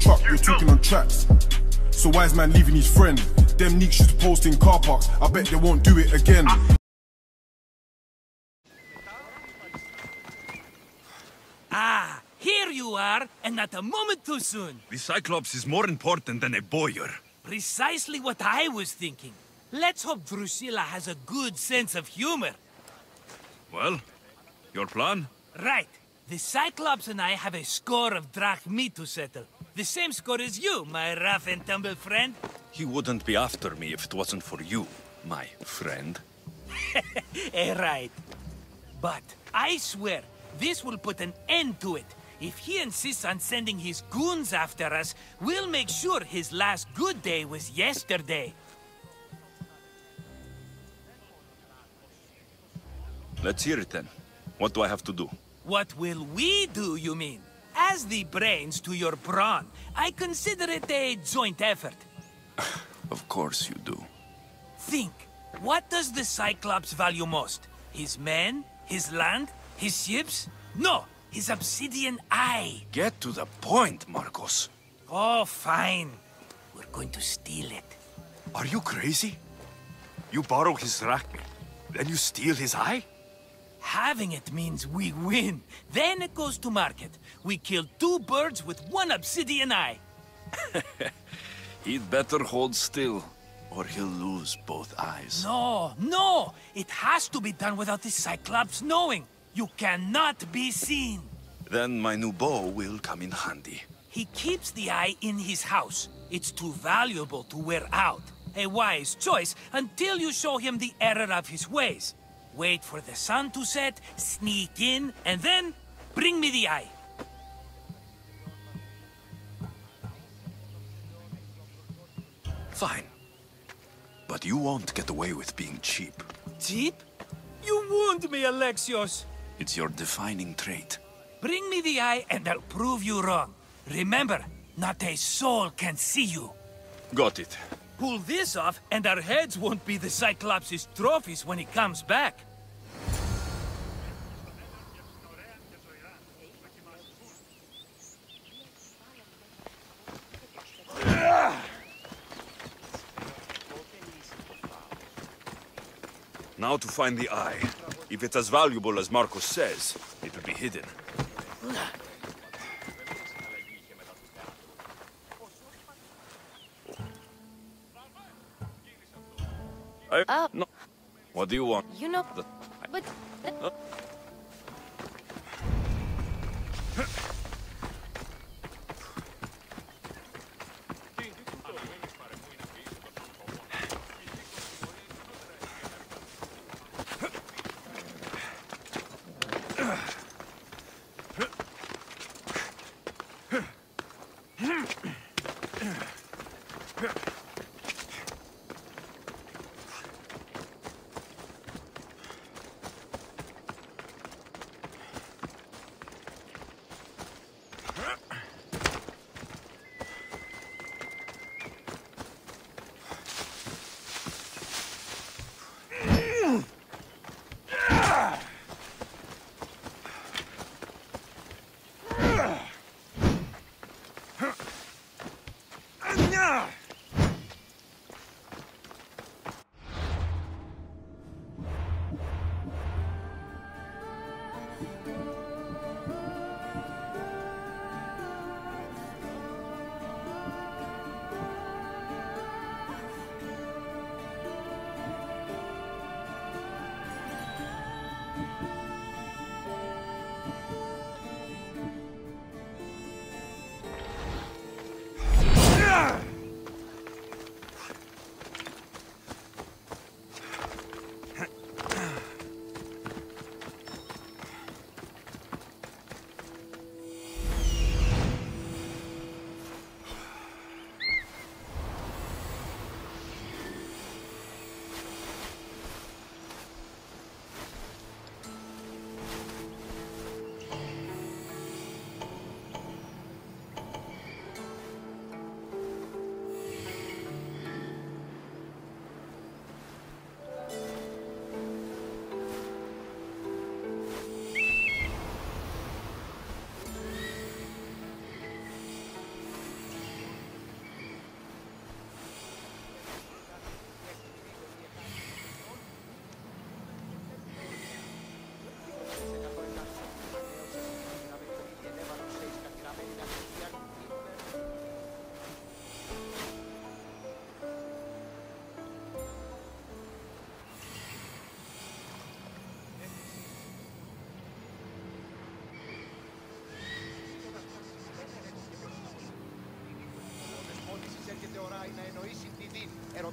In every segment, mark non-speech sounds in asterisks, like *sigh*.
truck, you're talking on tracks. So why is man leaving his friend? Them neeks used to post in car parks. I bet they won't do it again. Ah, here you are, and not a moment too soon. The Cyclops is more important than a boyar. Precisely what I was thinking. Let's hope Drusilla has a good sense of humor. Well, your plan? Right. The Cyclops and I have a score of drachmi to settle. The same score as you, my rough and tumble friend. He wouldn't be after me if it wasn't for you, my friend. *laughs* Eh, right. But I swear, this will put an end to it. If he insists on sending his goons after us, we'll make sure his last good day was yesterday. Let's hear it then. What do I have to do? What will we do, you mean? As the brains to your brawn, I consider it a joint effort. *sighs* Of course you do. Think, what does the Cyclops value most? His men? His land? His ships? No, his obsidian eye. Get to the point, Markos. Oh, fine. We're going to steal it. Are you crazy? You borrow his drachmi, then you steal his eye? Having it means we win. Then it goes to market. We kill two birds with one obsidian eye. *laughs* He'd better hold still, or he'll lose both eyes. No, no! It has to be done without the Cyclops knowing. You cannot be seen. Then my new bow will come in handy. He keeps the eye in his house. It's too valuable to wear out. A wise choice until you show him the error of his ways. Wait for the sun to set, sneak in, and then bring me the eye. Fine. But you won't get away with being cheap. Cheap? You wound me, Alexios. It's your defining trait. Bring me the eye and I'll prove you wrong. Remember, not a soul can see you. Got it. Pull this off, and our heads won't be the Cyclops' trophies when he comes back. Now to find the eye. If it's as valuable as Markos says, it will be hidden. I. Uh, no. What do you want? You know, the, but... Uh, Yeah. *laughs*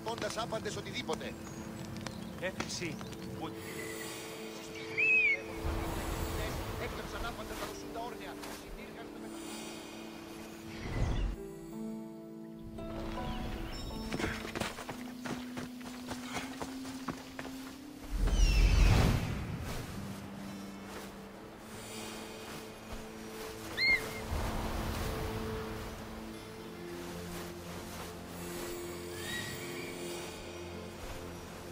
απαντώντας άπαντες οτιδήποτε. Έκρηξη.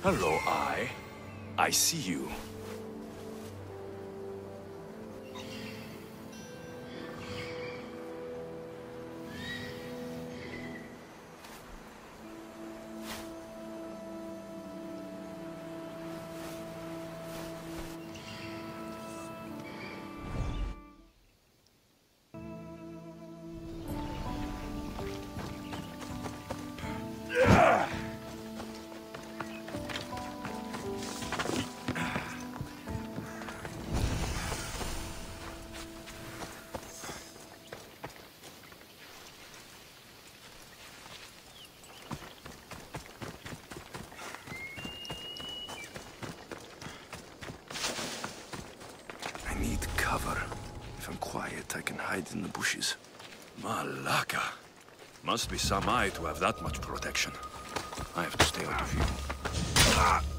Hello, I. I see you. I can hide in the bushes. Malaka. Must be some eye to have that much protection. I have to stay out of view. Now ah!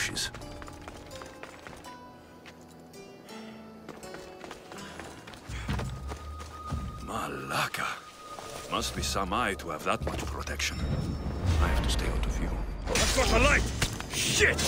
Bushes. Malaka. Must be some eye to have that much protection. I have to stay out of view. I've got a light! Shit!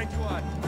Right you are.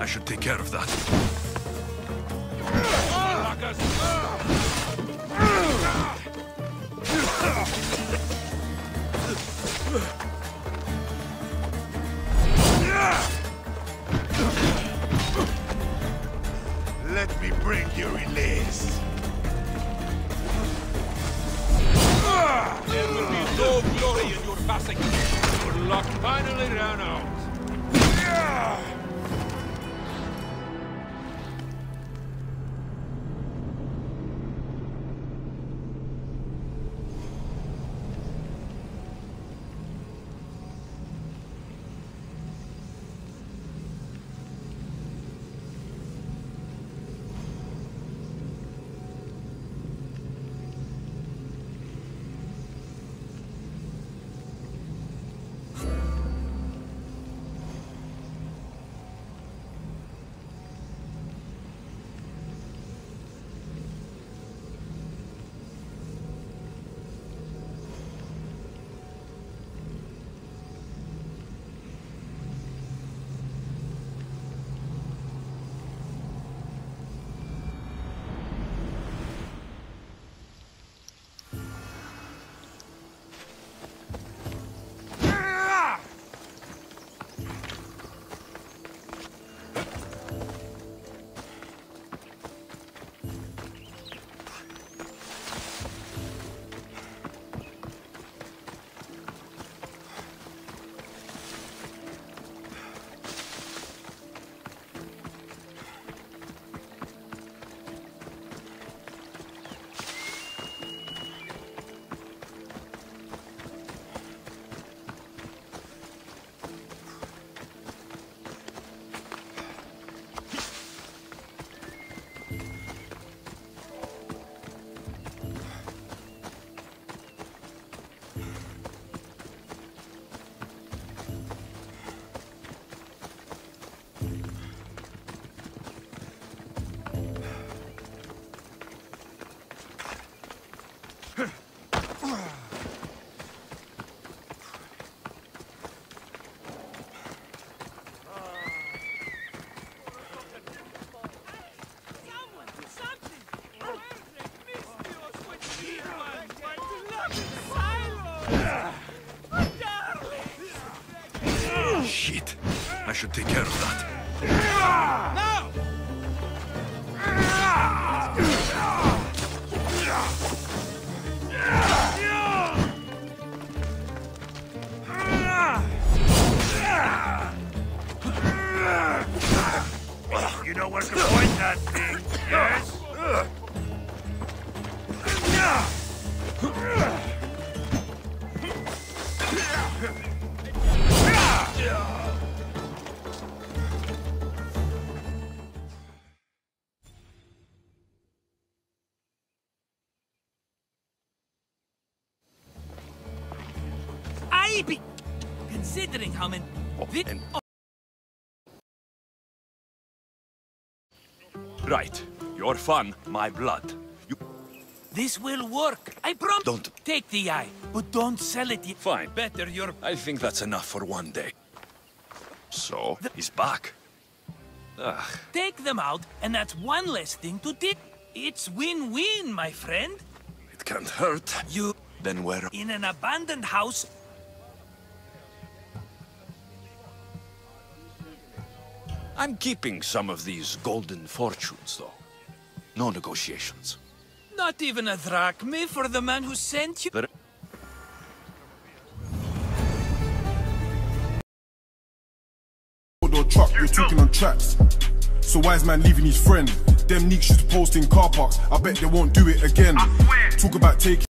I should take care of that. Let me bring you release. There will be no glory in your passing. Your luck finally ran out. Should take care of that. You know where to point that thing, yes? I *laughs* Right. Your fun, my blood. You This will work. I promise. Don't. take the eye, but don't sell it. Fine. Better your. I think that's enough for one day. So, he's back. Ugh, Take them out, and that's one less thing to do. It's win-win, my friend. it can't hurt. You Then where? in an abandoned house. I'm keeping some of these golden fortunes, though. No negotiations. Not even a drachme for the man who sent you. There- Or truck, you're talking on tracks. So wise man leaving his friend. Them neeks used to post in car parks. I bet they won't do it again. Talk about taking.